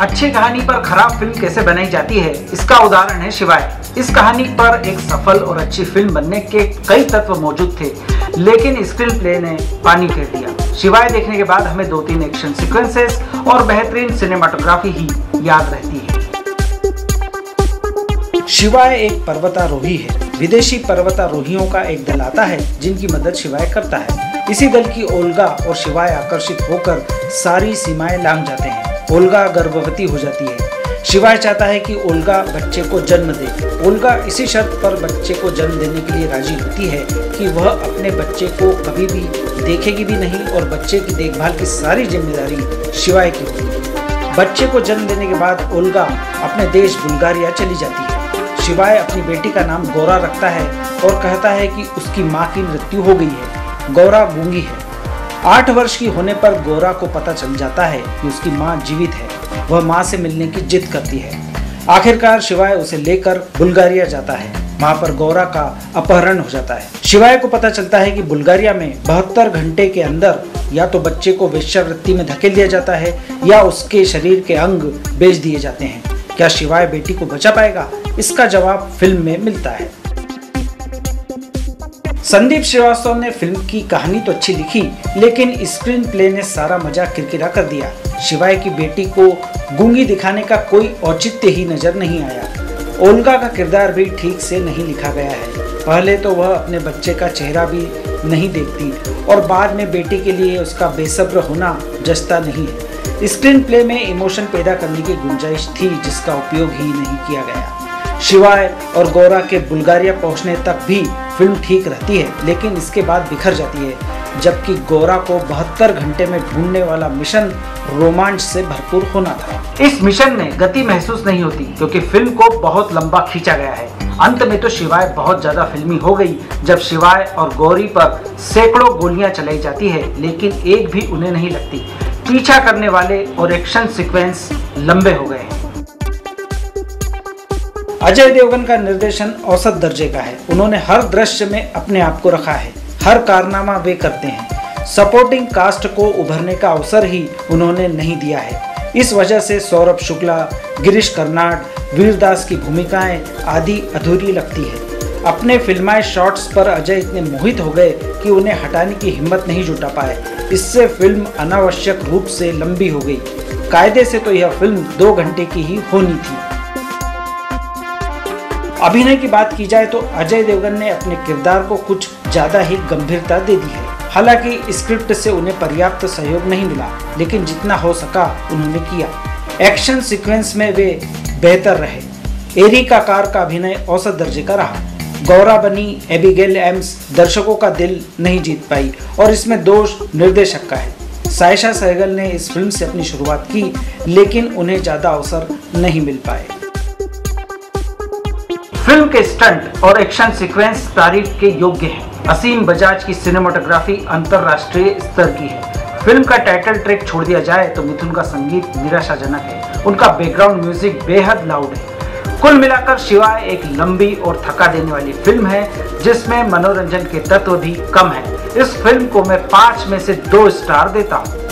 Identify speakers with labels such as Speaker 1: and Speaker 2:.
Speaker 1: अच्छी कहानी पर खराब फ़िल्म कैसे बनाई जाती है, इसका उदाहरण है शिवाय। इस कहानी पर एक सफल और अच्छी फ़िल्म बनने के कई तत्व मौजूद थे, लेकिन स्क्रीन प्ले ने पानी फेर दिया। शिवाय देखने के बाद हमें दो तीन एक्शन सीक्वेंसेस और बेहतरीन सिनेमाटोग्राफी ही याद रहती है। शिवाय एक पर्वतारोही है। विदेशी पर्वतारोहियों का एक दल आता है, जिनकी मदद शिवाय करता है। इसी दल की ओल्गा और शिवाय आकर्षित होकर सारी सीमाएँ लांग जाते हैं। ओल्गा गर्भवती हो जाती है। शिवाय चाहता है कि ओल्गा बच्चे को जन्म दे। ओल्गा इसी शर्त पर बच्चे को जन्म देने के लिए राज़ी होती है कि वह अपने बच्चे को कभी भी देखेगी भी नहीं और बच्चे की देखभाल की सारी ज़िम्मेदारी शिवाय की होगी बच्चे को जन्म देने के बाद ओल्गा अपने देश बुल्गारिया चली जाती है। शिवाय अपनी बेटी का नाम गौरा रखता है और कहता है कि उसकी माँ की मृत्यु हो गई है। गौरा गूँगी है। आठ वर्ष की होने पर गौरा को पता चल जाता है कि उसकी माँ जीवित है। वह माँ से मिलने की जिद करती है। आखिरकार शिवाय उसे लेकर बुल्गारिया जाता है। वहाँ पर गौरा का अपहरण हो जाता है। शिवाय को पता चलता है कि बुल्गारिया में बहत्तर घंटे के अंदर या तो बच्चे को वेश्यावृत्ति में धकेल दिया जाता है या उसके शरीर के अंग बेच दिए जाते हैं। क्या शिवाय बेटी को बचा पाएगा? इसका जवाब फ़िल्म में मिलता है। संदीप श्रीवास्तव ने फ़िल्म की कहानी तो अच्छी लिखी, लेकिन स्क्रीन प्ले ने सारा मज़ा किरकिरा कर दिया। शिवाय की बेटी को गूँगी दिखाने का कोई औचित्य ही नज़र नहीं आया। ओल्गा का किरदार भी ठीक से नहीं लिखा गया है। पहले तो वह अपने बच्चे का चेहरा भी नहीं देखती और बाद में बेटी के लिए उसका बेसब्र होना जचता नहीं। है स्क्रीन प्ले में इमोशन पैदा करने की गुंजाइश थी, जिसका उपयोग ही नहीं किया गया। शिवाय और गौरा के बुल्गारिया पहुँचने तक भी फ़िल्म ठीक रहती है, लेकिन इसके बाद बिखर जाती है, जबकि गौरा को बहत्तर घंटे में ढूँढने वाला मिशन रोमांच से भरपूर होना था। इस मिशन में गति महसूस नहीं होती, क्योंकि फ़िल्म को बहुत लंबा खींचा गया है। अंत में तो शिवाय बहुत ज़्यादा फिल्मी हो गई, जब शिवाय और गौरी पर सैकड़ों गोलियाँ चलाई जाती है, लेकिन एक भी उन्हें नहीं लगती। पीछा करने वाले और एक्शन सीक्वेंस लंबे हो गए हैं। अजय देवगन का निर्देशन औसत दर्जे का है। उन्होंने हर दृश्य में अपने आप को रखा है। हर कारनामा वे करते हैं। सपोर्टिंग कास्ट को उभरने का अवसर ही उन्होंने नहीं दिया है। इस वजह से सौरभ शुक्ला, गिरीश कर्नाड, वीरदास की भूमिकाएँ आदि अधूरी लगती है। अपने फिल्माए शॉट्स पर अजय इतने मोहित हो गए कि उन्हें हटाने की हिम्मत नहीं जुटा पाए। इससे फ़िल्म अनावश्यक रूप से लंबी हो गई। कायदे से तो यह फ़िल्म दो घंटे की ही होनी थी। अभिनय की बात की जाए तो अजय देवगन ने अपने किरदार को कुछ ज़्यादा ही गंभीरता दे दी है। हालाँकि स्क्रिप्ट से उन्हें पर्याप्त सहयोग नहीं मिला, लेकिन जितना हो सका उन्होंने किया। एक्शन सीक्वेंस में वे बेहतर रहे। एरिका कार का अभिनय औसत दर्जे का रहा। गौरा बनी, एबिगेल एम्स दर्शकों का दिल नहीं जीत पाई और इसमें दोष निर्देशक का है। सायशा सहगल ने इस फ़िल्म से अपनी शुरुआत की, लेकिन उन्हें ज़्यादा अवसर नहीं मिल पाए। फ़िल्म के स्टंट और एक्शन सीक्वेंस तारीफ़ के योग्य हैं। असीम बजाज की सिनेमाटोग्राफी अंतरराष्ट्रीय स्तर की है। फ़िल्म का टाइटल ट्रैक छोड़ दिया जाए तो मिथुन का संगीत निराशाजनक है। उनका बैकग्राउंड म्यूज़िक बेहद लाउड है। कुल मिलाकर शिवाय एक लंबी और थका देने वाली फ़िल्म है, जिसमें मनोरंजन के तत्व भी कम है। इस फ़िल्म को मैं पाँच में से दो स्टार देता हूँ।